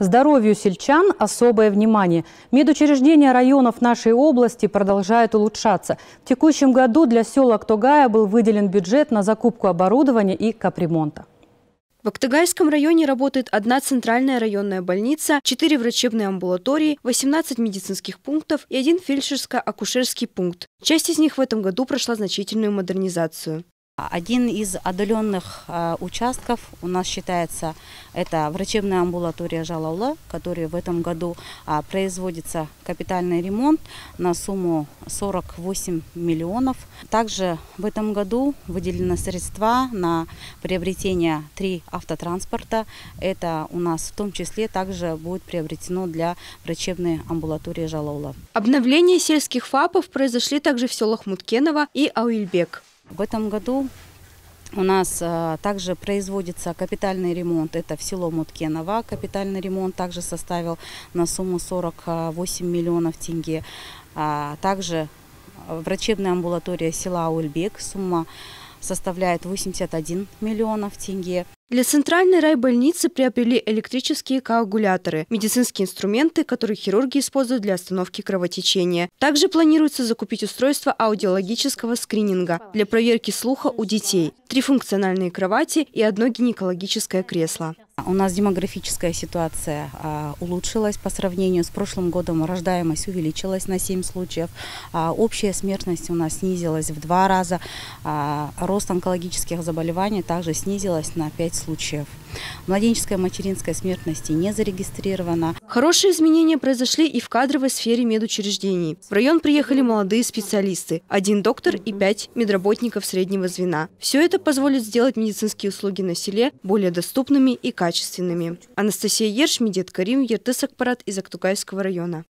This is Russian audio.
Здоровью сельчан особое внимание. Медучреждения районов нашей области продолжают улучшаться. В текущем году для села Актогая был выделен бюджет на закупку оборудования и капремонта. В Актыгайском районе работает одна центральная районная больница, четыре врачебные амбулатории, 18 медицинских пунктов и один фельдшерско-акушерский пункт. Часть из них в этом году прошла значительную модернизацию. Один из отдаленных э, участков у нас считается это врачебная амбулатория Жалаула, который в этом году а, производится капитальный ремонт на сумму 48 миллионов. Также в этом году выделены средства на приобретение три автотранспорта. Это у нас в том числе также будет приобретено для врачебной амбулатории Жалаула. Обновление сельских ФАПов произошли также в селах Муткенова и Ауильбек. В этом году у нас а, также производится капитальный ремонт. Это в село Муткенова. Капитальный ремонт также составил на сумму 48 миллионов тенге. А, также врачебная амбулатория села Ульбек. Сумма составляет 81 миллионов тенге. Для центральной райбольницы приобрели электрические коагуляторы, медицинские инструменты, которые хирурги используют для остановки кровотечения. Также планируется закупить устройство аудиологического скрининга для проверки слуха у детей, три функциональные кровати и одно гинекологическое кресло. У нас демографическая ситуация а, улучшилась по сравнению с прошлым годом. Рождаемость увеличилась на 7 случаев. А, общая смертность у нас снизилась в два раза. А, рост онкологических заболеваний также снизилась на 5 случаев. Младенческая материнская смертности не зарегистрирована. Хорошие изменения произошли и в кадровой сфере медучреждений. В район приехали молодые специалисты, один доктор и пять медработников среднего звена. Все это позволит сделать медицинские услуги на селе более доступными и качественными. Анастасия Ерш, Медет Карим, Ертыс Акпарат из Актугайского района.